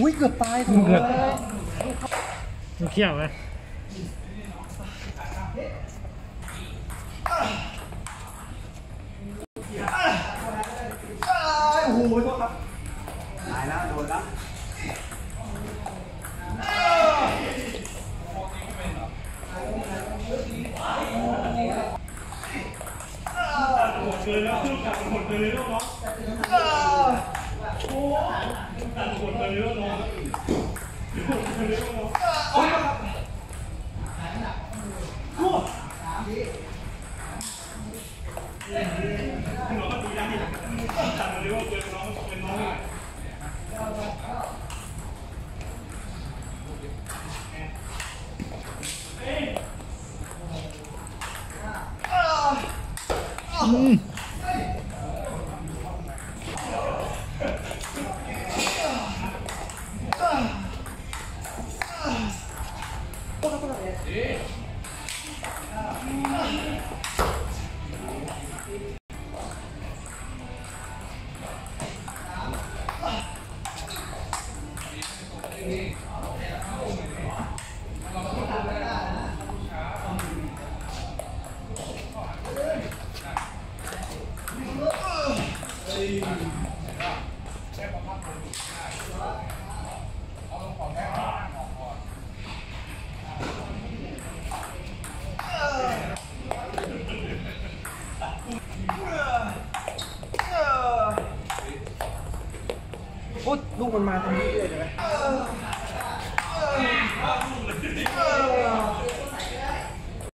อุ้ยเกือบตายเกือบมันเขี่ยวไหมโอ้โหตายแล้วโดนแล้ว ทษครับตายแล้วโดนแล้ว うん。え โอ้ลูกมันมาตรงนี้เลยใช่ไหม